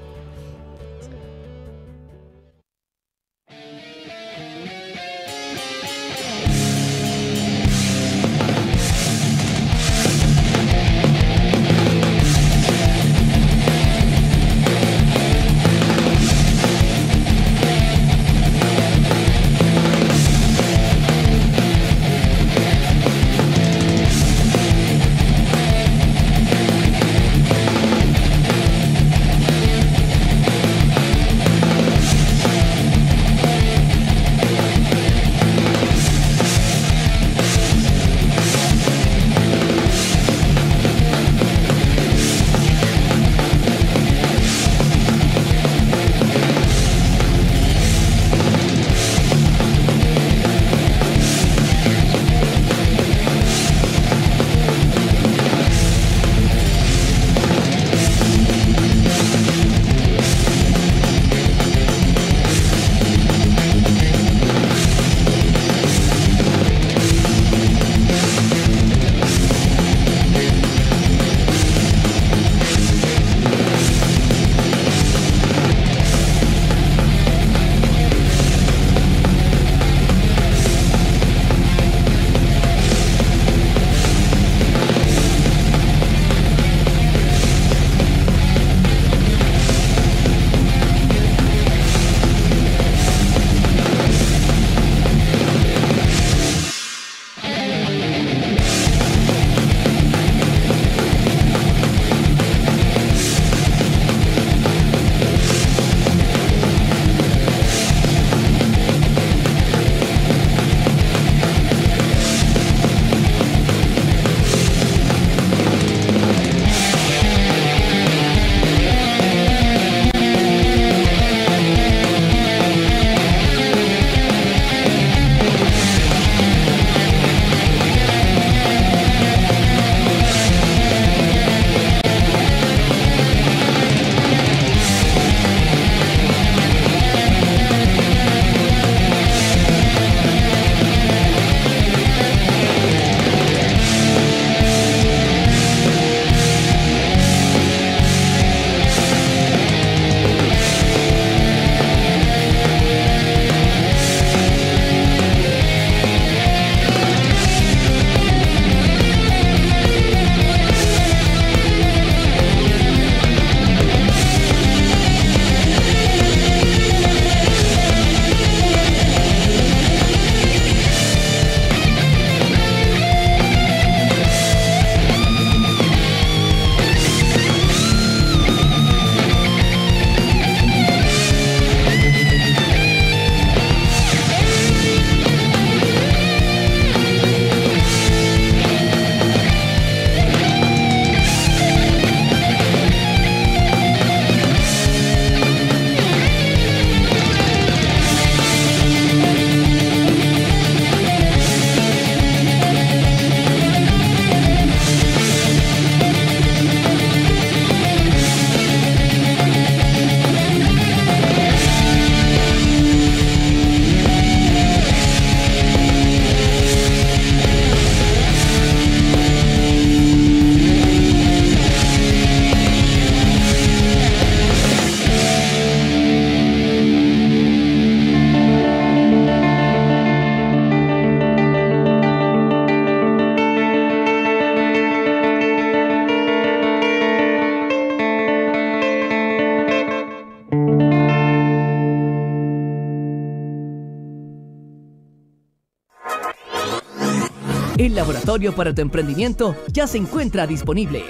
laboratorio para tu emprendimiento ya se encuentra disponible.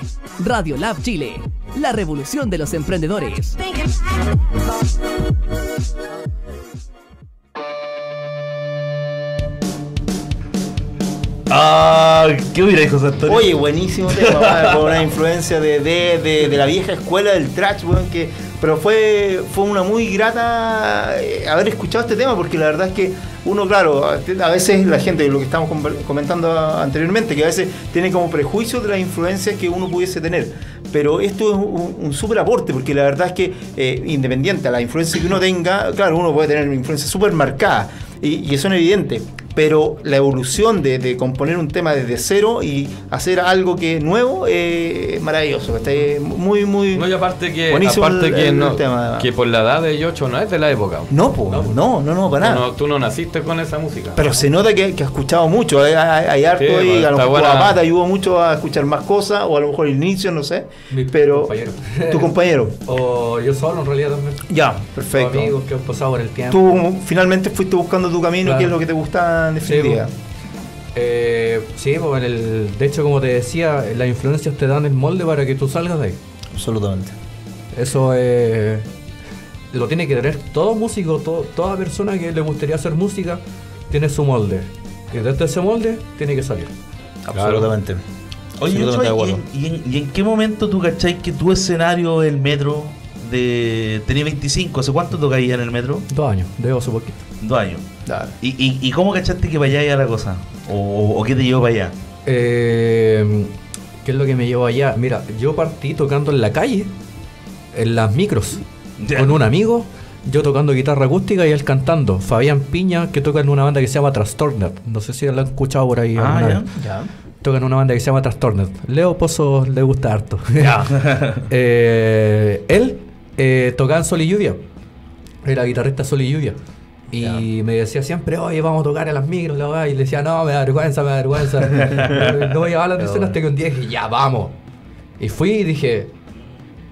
Radio Lab Chile, la revolución de los emprendedores. Ah, ¿qué hubiera dicho José Antonio? Oye, buenísimo tema, con una influencia de, de, de, de la vieja escuela del trash, weón, que pero fue fue una muy grata eh, haber escuchado este tema porque la verdad es que uno, claro, a veces la gente, lo que estamos com- comentando anteriormente, que a veces tiene como prejuicios de las influencias que uno pudiese tener. Pero esto es un, un súper aporte, porque la verdad es que eh, independiente a la influencia que uno tenga, claro, uno puede tener una influencia súper marcada, y eso es evidente. Pero la evolución de, de componer un tema desde cero y hacer algo que es nuevo eh, es maravilloso. Está muy, muy. No, y aparte que, buenísimo aparte el- que, el no- tema. que por la edad de Yocho no es de la época. No, po, no, no, no, para Tú nada. no, tú no naciste con esa música. Pero se nota que, que ha escuchado mucho. Hay, hay- hay harto Sí, ahí, bueno, a lo mejor buena. papá te ayudó mucho a escuchar más cosas, o a lo mejor el inicio, no sé. Mi pero compañero. tu compañero. O yo solo en realidad también. Ya, O perfecto. amigos que han pasado por el tiempo. Tú finalmente fuiste buscando tu camino, Claro. que es lo que te gusta en definitiva. pues. Eh, sí, pues, en el, de hecho, como te decía, las influencias te dan el molde para que tú salgas de ahí. Absolutamente. Eso eh, lo tiene que tener todo músico, todo- toda persona que le gustaría hacer música, tiene su molde. Y desde ese molde tiene que salir. Absolutamente. Oye, Absolutamente de ¿y, en, y en- y en qué momento tú cacháis que tu escenario, el metro, de tenía 25? ¿Hace cuánto tocáis en el metro? Dos años, debo hace poquito. Dos años. ¿Y, y, y cómo cachaste que vayáis a la cosa? ¿O, o qué te llevó para allá? Eh, ¿Qué es lo que me llevó allá? Mira, yo partí tocando en la calle, en las micros, con un amigo, yo tocando guitarra acústica y él cantando. Fabián Piña, que toca en una banda que se llama Trastorned. No sé si lo han escuchado por ahí. Ah, vez. Ya. Toca en una banda que se llama Trastorned. Leo Pozo le gusta harto. Eh, él eh, tocaba en Sol y Lluvia. Era guitarrista Sol y Lluvia. Y me decía siempre, oye, vamos a tocar a las micros, la weá. Y le decía, no, me da vergüenza, me da vergüenza. no voy a llamar la atención hasta que un día dije, ya, vamos. Y fui y dije,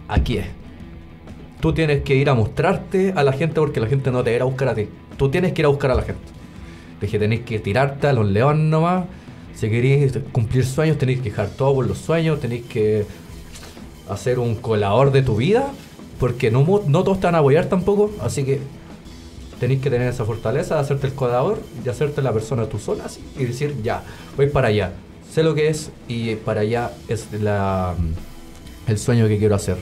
aquí es. Tú tienes que ir a mostrarte a la gente porque la gente no te va a buscar a ti. Tú tienes que ir a buscar a la gente. Dije, tenéis que tirarte a los leones nomás. Si queréis cumplir sueños, tenéis que dejar todo por los sueños, tenéis que hacer un colador de tu vida, porque no, no todos te van a apoyar tampoco, así que tenéis que tener esa fortaleza de hacerte el colador, de hacerte la persona tú sola así, y decir, ya, voy para allá, sé lo que es y para allá es la, el sueño que quiero hacer.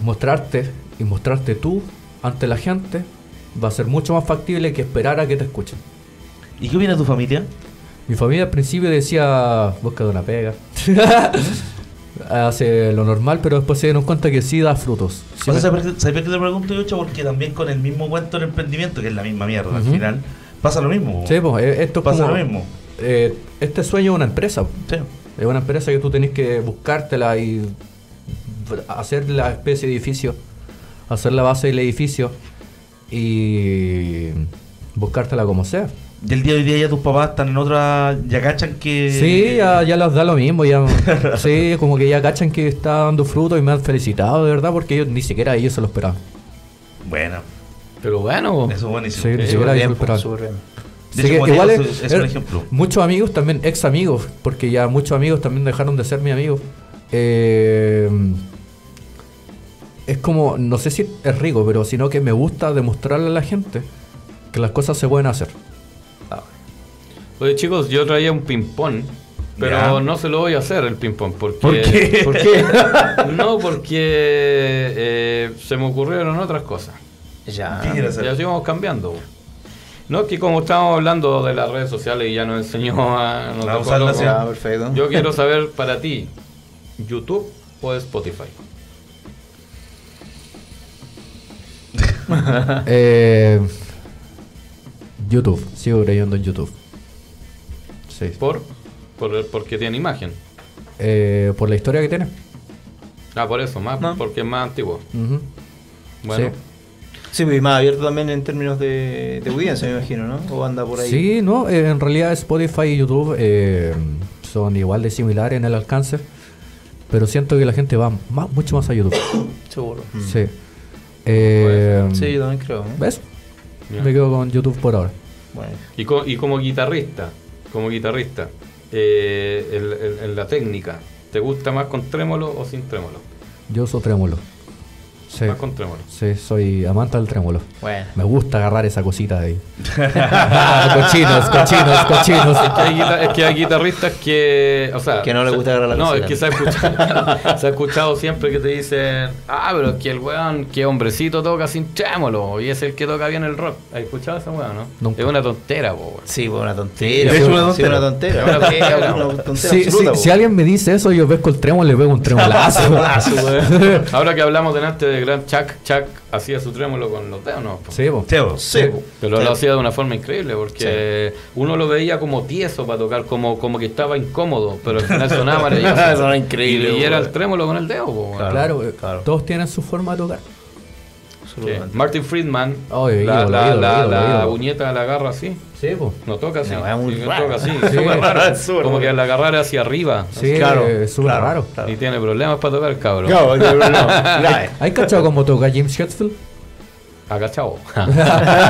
Mostrarte y mostrarte tú ante la gente va a ser mucho más factible que esperar a que te escuchen. ¿Y qué opina tu familia? Mi familia al principio decía, busca de una pega. Hace lo normal, pero después se dieron cuenta que sí da frutos. Sí me- ¿sabes por qué- te pregunto, Yocho? Porque también con el mismo cuento del emprendimiento, que es la misma mierda al final, pasa lo mismo. Sí, pues, eh, esto es pasa como- lo mismo. eh, este sueño es una empresa. Sí. Es una empresa que tú tenés que buscártela y hacer la especie de edificio, hacer la base del edificio y buscártela como sea. Y el día de hoy día ya tus papás están en otra. Ya cachan que. Sí, ya, ya les da lo mismo, ya sí, como que ya cachan que está dando fruto y me han felicitado de verdad porque ellos ni siquiera ellos se lo esperaban. Bueno, Pero bueno, eso es buenísimo. Sí, ni siquiera Súper ellos se lo esperaban. hecho, que igual es- es- es un er- ejemplo. Muchos amigos también, ex amigos, porque ya muchos amigos también dejaron de ser mi amigo. Eh, es como, no sé si es rico, pero sino que me gusta demostrarle a la gente que las cosas se pueden hacer. Oye chicos, yo traía un ping-pong, pero Ya. no se lo voy a hacer el ping-pong. Porque, ¿Por qué? ¿Por qué? no, porque eh, se me ocurrieron otras cosas. Ya. ¿Qué quieres Y hacer? así vamos cambiando. No, que como estábamos hablando de las redes sociales y ya nos enseñó a... nos A dejó usarlas, loco, sí. Ya, perfecto. Yo quiero saber para ti, ¿YouTube o Spotify? Eh, YouTube, sigo creyendo en YouTube. Sí. ¿Por? Por, porque tiene imagen. Eh, por la historia que tiene. Ah, por eso, más, No. porque es más antiguo. Bueno, Sí. Sí, pues, y más abierto también en términos de, de audiencia, me imagino, ¿no? O anda por ahí. Sí, no, eh, en realidad Spotify y YouTube eh, son igual de similares en el alcance, pero siento que la gente va más, mucho más a YouTube. Seguro. Sí. Eh, Sí, yo también creo. ¿eh? ¿Ves? Ya. Me quedo con YouTube por ahora. Bueno. y, co- y como guitarrista, como guitarrista, eh, en, en- la técnica, ¿te gusta más con trémolo o sin trémolo? Yo soy trémolo. Sí, Más con trémolo. sí, soy amante del trémolo. Bueno. Me gusta agarrar esa cosita de ahí. cochinos, cochinos, cochinos. Es que, hay guita- es que hay guitarristas que. O sea, Que no les gusta agarrar la No, cosita. es que se ha, escuchado, se ha escuchado siempre que te dicen. Ah, pero es que el weón, que hombrecito toca sin trémolo. Y es el que toca bien el rock. ¿Has escuchado esa weón, no? Nunca. Es una tontera, po, weón. Sí, pues una tontera. Es pues, una sí, tontera. una tontera. Es una tontera. Una tontera Si, absoluta, si- si alguien me dice eso, yo pesco el trémolo y le pego un tremolazo. Ahora que hablamos delante de Gran Chuck, Chuck hacía su trémolo con los dedos, ¿no? Cheo. Sí, pues. Pero lo hacía de una forma increíble porque uno lo veía como tieso para tocar, como, como que estaba incómodo, pero al final sonaba maravilloso. Sonaba increíble, Y, y era el trémolo con el dedo, po. Claro, eh, claro. todos tienen su forma de tocar. Sí. Absolutamente. Martin Friedman, Oh, la, ídolo, la, ídolo, la- ídolo, la ídolo. uñeta la agarra así, Sí, po. no toca así, No, es muy sí, no raro. toca así, Sí. súper raro. Súper como que la agarrara hacia arriba Sí, Claro, es súper claro, raro. claro. y tiene problemas para tocar, cabrón. No, no, no, no. Grave. ¿Hay cachado cómo toca James Hetfield? Agachado.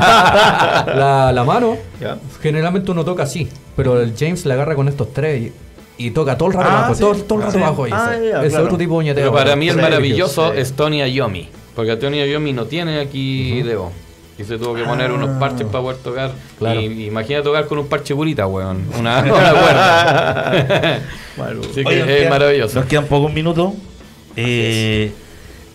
la, la mano, Ya. generalmente uno toca así, pero el James le agarra con estos tres y, y toca todo el rato Ah, abajo, sí. todo, todo el rato Sí. abajo. y Ah, ya, ese claro. otro tipo de uñeteo. Pero para mí el Sí, maravilloso sí. es Tony Iommi, porque Tony Iommi no tiene aquí dedo. Y se tuvo que poner unos parches para poder tocar. Claro. Y imagina tocar con un parche curita, weón. Una, una cuerda. Malo. Así que Oye, nos es quedan- maravilloso. Nos quedan pocos minutos. Eh,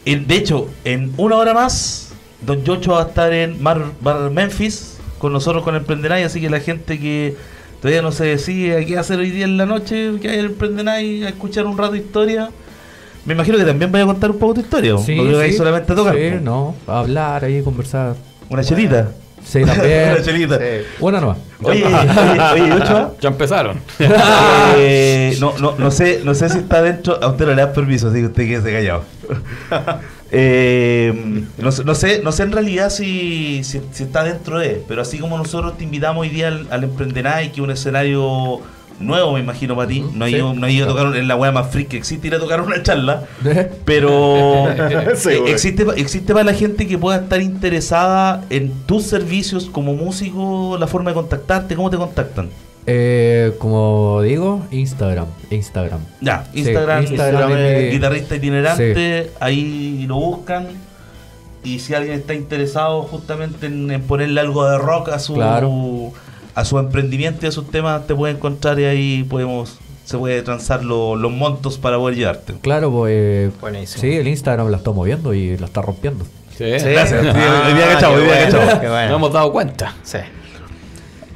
en- de hecho, en una hora más, Don Yocho va a estar en Mar, Bar Memphis con nosotros con Emprendenay. Así que la gente que todavía no se decide qué hacer hoy día en la noche, que hay en Emprendenay a escuchar un rato de historia. Me imagino que también vaya a contar un poco tu historia. Sí, no que sí. solamente a tocar. Sí, no, hablar ahí, conversar. Una chelita. Sí, también. Una chelita. Sí. Una nomás. Oye, oye, oye. Ya empezaron. Eh, no, no, no sé, no sé si está dentro. A usted no le da permiso, así que usted quede callado. Eh, no, sé- no sé, no sé en realidad si, si, si está dentro de, pero así como nosotros te invitamos hoy día al, al Emprendenay, que es un escenario nuevo, me imagino para ti. No he Sí. ido, no he ido a tocar en la wea más freak que existe ir a tocar una charla. Pero Sí, eh, existe, existe para la gente que pueda estar interesada en tus servicios como músico, la forma de contactarte, ¿cómo te contactan? Eh, como digo, Instagram. Instagram. Ya, Sí, Instagram, Instagram es mi- guitarrista itinerante, ahí lo buscan. Y si alguien está interesado justamente en, en ponerle algo de rock a su Claro. A su emprendimiento y a sus temas, te puede encontrar y ahí podemos se puede transar lo- los montos para poder llevarte. Claro, pues. Buenísimo. Sí, el Instagram la está moviendo y la está rompiendo. Sí. Gracias. Día Ah, cachado, hoy qué día bueno, cachado. qué bueno. No hemos dado cuenta. Sí.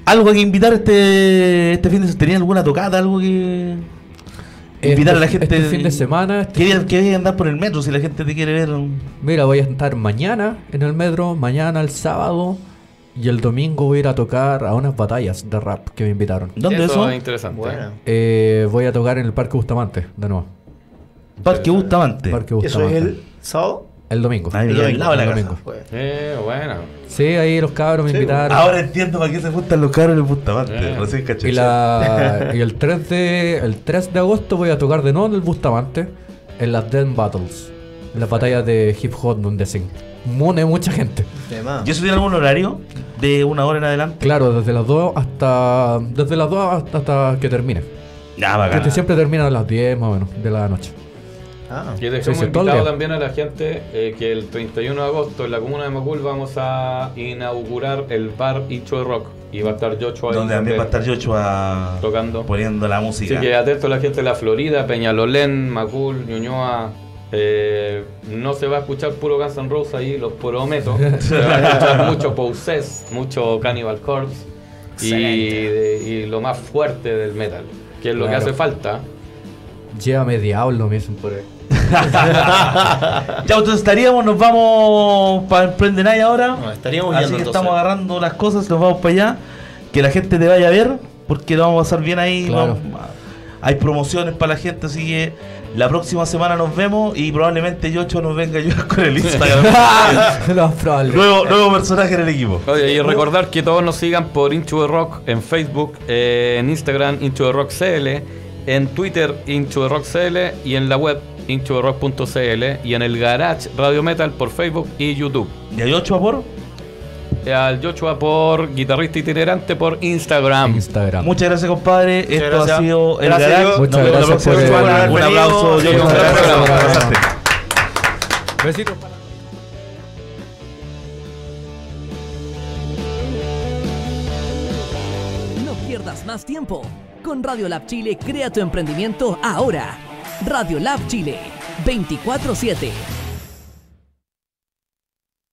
¿Algo que invitar este, este fin de semana? ¿Tenían alguna tocata? ¿Algo que invitar a la Este- gente? Este fin de semana. este- ¿Qué día, qué día andar por el metro si la gente te quiere ver? Mira, voy a estar mañana en el metro, mañana el sábado. Y el domingo voy a ir a tocar a unas batallas de rap que me invitaron. ¿Dónde eso eso? es interesante. Bueno. Eh, voy a tocar en el Parque Bustamante, de nuevo. Parque Bustamante. Parque ¿Eso Bustamante. es el sábado? El domingo. Ahí, El domingo, lado de la el domingo. Pues. Eh, bueno. Sí, ahí los cabros me Sí, invitaron. Ahora entiendo para qué se juntan los cabros en el Bustamante. Eh. Recién caché. Y, la, y el, 3 de, el 3 de agosto voy a tocar de nuevo en el Bustamante en las Den Battles. En las batallas de hip hop donde se une mucha gente. ¿Y eso tiene algún horario? ¿De una hora en adelante? Claro, desde las 2 hasta. Desde las 2 hasta, hasta que termine. Ya, Que bacán. este siempre termina a las 10 más o menos de la noche. Ah. Y dejemos Sí, invitado también a la gente eh, que el 31 de agosto en la comuna de Macul vamos a inaugurar el bar Icho de Rock. Y va a estar Yocho ahí. Donde también va a estar Yocho a... Tocando. poniendo la Así música. que atento a la gente de la Florida, Peñalolén, Macul, Ñuñoa. Eh, no se va a escuchar puro Guns N' Roses ahí, los prometo. Se va a escuchar mucho Possess, mucho Cannibal Corpse y, de- y lo más fuerte del metal, que es lo que hace falta. Llévame diablo, me dicen por ahí. Ya, entonces estaríamos, nos vamos para Emprendenay ahora. No, estaríamos Así yendo que entonces. estamos agarrando las cosas, nos vamos para allá. Que la gente te vaya a ver, porque lo vamos a pasar bien ahí. Claro. vamos- hay promociones para la gente, así que la próxima semana nos vemos y probablemente Yocho nos venga a ayudar con el Instagram. Probable. nuevo, nuevo personaje en el equipo. Oye, y recordar que todos nos sigan por Incho de Rock en Facebook, eh, en Instagram Incho de Rock CL, en Twitter Incho de Rock CL y en la web inchodrock.cl y en el Garage Radio Metal por Facebook y YouTube. ¿Y hay Yocho por? Al Joshua por guitarrista itinerante por Instagram. Instagram. Muchas gracias, compadre. Esto gracias. ha sido el Gracias. Dios. Muchas Nos gracias por el-. Un aplauso. Besitos. No pierdas más tiempo. Con Radio Lab Chile, crea tu emprendimiento ahora. Radio Lab Chile, 24-7.